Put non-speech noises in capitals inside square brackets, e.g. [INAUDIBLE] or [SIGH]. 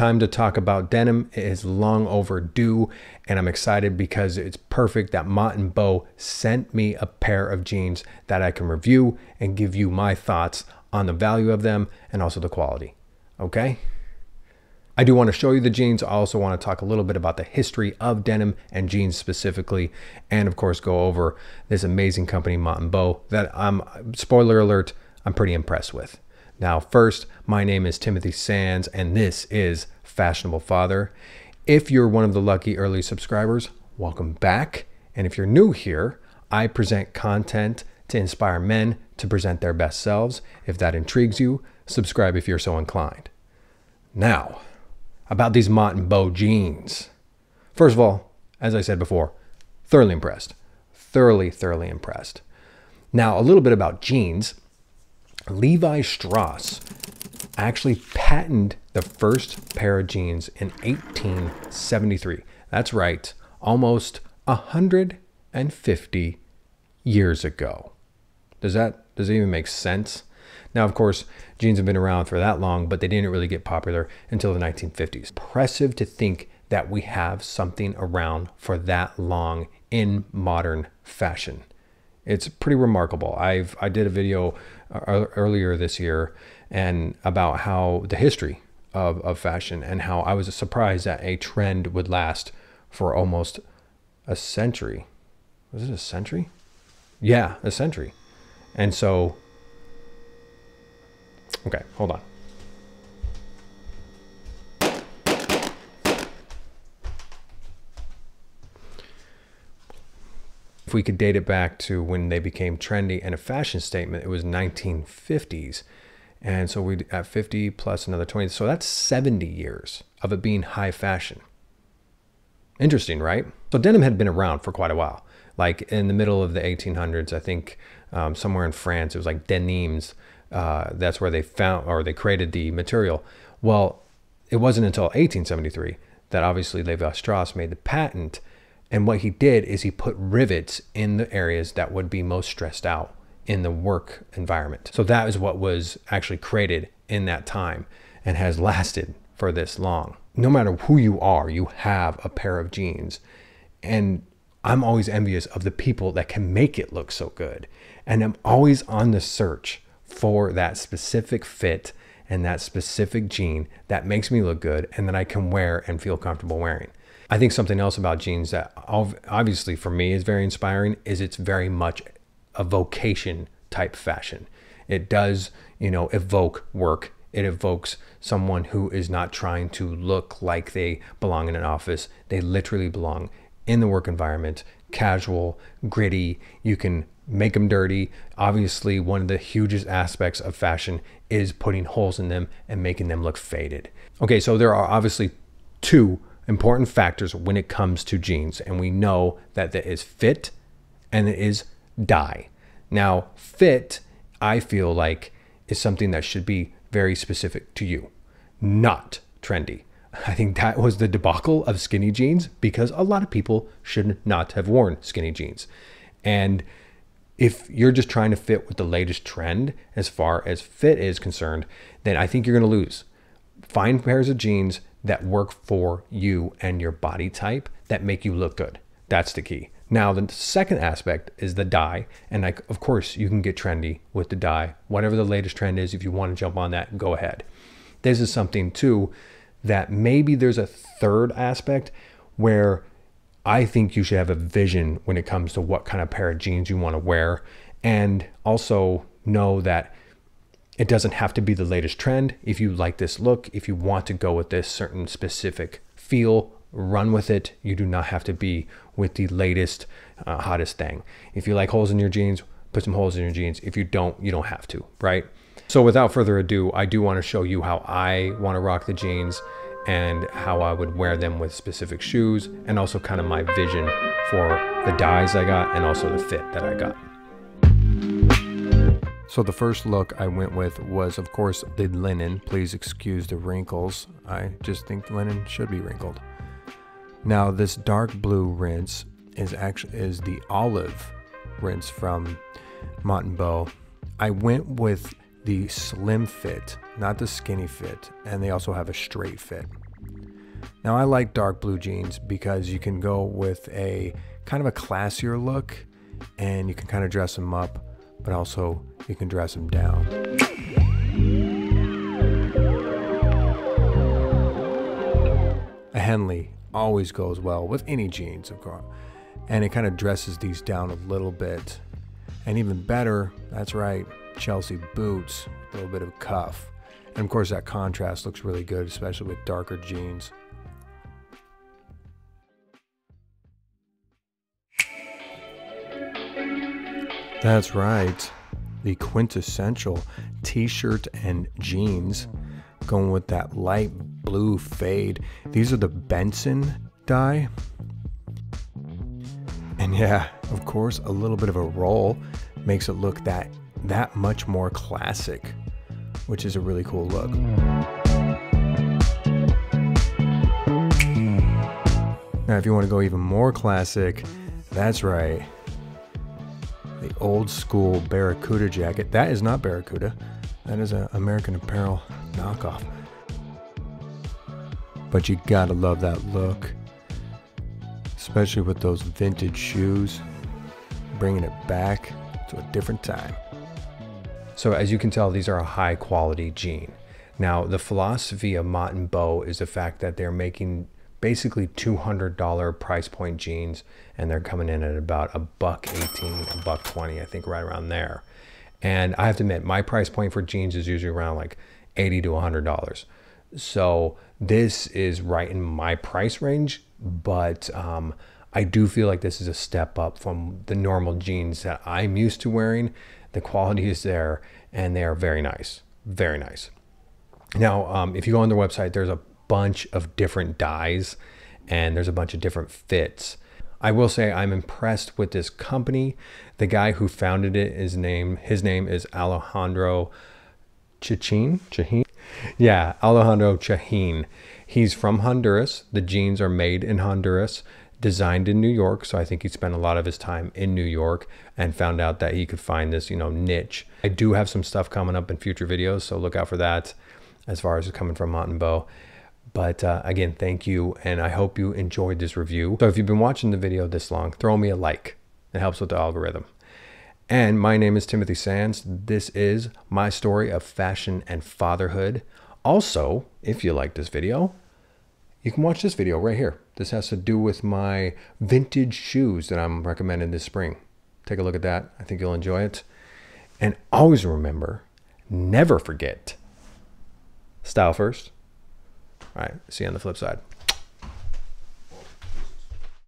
time to talk about denim. It is long overdue, and I'm excited because it's perfect that Mott and sent me a pair of jeans that I can review and give you my thoughts on the value of them and also the quality. Okay? I do want to show you the jeans. I also want to talk a little bit about the history of denim and jeans specifically, and of course go over this amazing company, Mott and Bow, that I'm, spoiler alert, I'm pretty impressed with. Now, first, my name is Timothy Sands, and this is Fashionable Father. If you're one of the lucky early subscribers, welcome back. And if you're new here, I present content to inspire men to present their best selves. If that intrigues you, subscribe if you're so inclined. Now, about these Mott and Bow jeans. First of all, as I said before, thoroughly impressed. Thoroughly, thoroughly impressed. Now, a little bit about jeans. Levi Strauss actually patented the first pair of jeans in 1873. That's right, almost 150 years ago. Does that does it even make sense? Now, of course, jeans have been around for that long, but they didn't really get popular until the 1950s. Impressive to think that we have something around for that long in modern fashion. It's pretty remarkable. I've I did a video uh, earlier this year and about how the history of, of fashion and how I was surprised that a trend would last for almost a century. Was it a century? Yeah, a century. And so, okay, hold on. If we could date it back to when they became trendy and a fashion statement, it was 1950s. And so we at 50 plus another 20. So that's 70 years of it being high fashion. Interesting, right? So denim had been around for quite a while. Like in the middle of the 1800s, I think um, somewhere in France, it was like denims. Uh, that's where they found or they created the material. Well, it wasn't until 1873 that obviously Levi Strauss made the patent and what he did is he put rivets in the areas that would be most stressed out in the work environment. So that is what was actually created in that time and has lasted for this long. No matter who you are, you have a pair of jeans. And I'm always envious of the people that can make it look so good. And I'm always on the search for that specific fit and that specific jean that makes me look good and that I can wear and feel comfortable wearing. I think something else about jeans that obviously for me is very inspiring is it's very much a vocation type fashion. It does, you know, evoke work. It evokes someone who is not trying to look like they belong in an office. They literally belong in the work environment, casual, gritty. You can make them dirty. Obviously, one of the hugest aspects of fashion is putting holes in them and making them look faded. Okay, so there are obviously two important factors when it comes to jeans. And we know that there is fit and it is dye. Now, fit, I feel like, is something that should be very specific to you, not trendy. [LAUGHS] I think that was the debacle of skinny jeans because a lot of people should not have worn skinny jeans. And if you're just trying to fit with the latest trend as far as fit is concerned, then I think you're going to lose. Find pairs of jeans that work for you and your body type that make you look good. That's the key. Now, the second aspect is the dye. And of course, you can get trendy with the dye. Whatever the latest trend is, if you want to jump on that, go ahead. This is something too that maybe there's a third aspect where I think you should have a vision when it comes to what kind of pair of jeans you want to wear. And also know that it doesn't have to be the latest trend. If you like this look, if you want to go with this certain specific feel, run with it. You do not have to be with the latest, uh, hottest thing. If you like holes in your jeans, put some holes in your jeans. If you don't, you don't have to, right? So without further ado, I do want to show you how I want to rock the jeans and how I would wear them with specific shoes and also kind of my vision for the dyes I got and also the fit that I got. So the first look I went with was, of course, the linen. Please excuse the wrinkles. I just think linen should be wrinkled. Now this dark blue rinse is actually is the olive rinse from Mott. I went with the slim fit, not the skinny fit, and they also have a straight fit. Now I like dark blue jeans because you can go with a kind of a classier look and you can kind of dress them up, but also you can dress them down. A Henley always goes well with any jeans, of course, and it kind of dresses these down a little bit. And even better, that's right, Chelsea boots, a little bit of cuff. And of course, that contrast looks really good, especially with darker jeans. That's right. The quintessential t shirt and jeans going with that light blue fade. These are the Benson dye. And yeah, of course, a little bit of a roll makes it look that that much more classic, which is a really cool look. Now, if you want to go even more classic, that's right the old school Baracuta jacket. That is not Baracuta. That is an American Apparel knockoff. But you gotta love that look. Especially with those vintage shoes. Bringing it back to a different time. So as you can tell, these are a high quality jean. Now, the philosophy of Mott and Bow is the fact that they're making basically $200 price point jeans and they're coming in at about a buck 18 a buck 20 i think right around there. And i have to admit my price point for jeans is usually around like 80 to 100 dollars. So this is right in my price range but um, i do feel like this is a step up from the normal jeans that i'm used to wearing. The quality is there and they are very nice very nice. Now um, if you go on their website there's a bunch of different dyes and there's a bunch of different fits. I will say I'm impressed with this company. The guy who founded it is name his name is Alejandro Chachin. Chahine? Yeah, Alejandro Chahine. He's from Honduras. The jeans are made in Honduras, designed in New York. So I think he spent a lot of his time in New York and found out that he could find this, you know, niche. I do have some stuff coming up in future videos, so look out for that as far as coming from Mott and Bow. But uh, again, thank you, and I hope you enjoyed this review. So if you've been watching the video this long, throw me a like. It helps with the algorithm. And my name is Timothy Sands. This is my story of fashion and fatherhood. Also, if you like this video, you can watch this video right here. This has to do with my vintage shoes that I'm recommending this spring. Take a look at that. I think you'll enjoy it. And always remember, never forget, style first, all right. See you on the flip side.